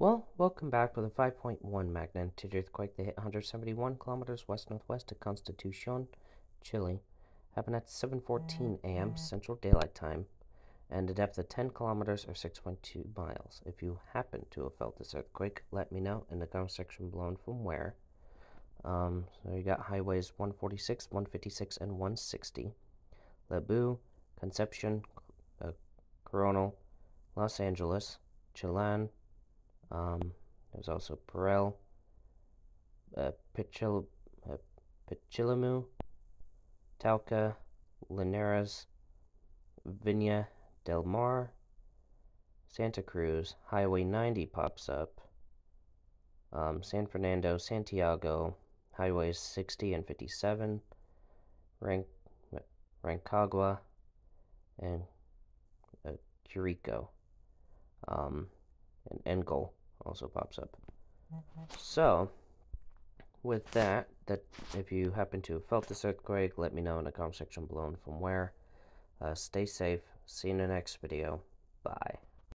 Well, welcome back with a 5.1 magnitude earthquake that hit 171 kilometers west northwest of Constitucion, Chile. Happened at 7:14 a.m. Central Daylight Time, and a depth of 10 kilometers or 6.2 miles. If you happen to have felt this earthquake, let me know in the comment section below and from where. Um, so you got highways 146, 156, and 160. Lebu, Concepcion, uh, Coronel, Los Angeles, Chillán. Um, there's also Parral, uh, uh, Pichilemu, Talca, Linares, Viña del Mar, Santa Cruz, Highway 90 pops up, um, San Fernando, Santiago, Highways 60 and 57, Rank, Rancagua, and uh, Curico, um, and Engel also pops up. So, with that, that if you happen to have felt this earthquake, let me know in the comment section below and from where. Uh, stay safe. See you in the next video. Bye.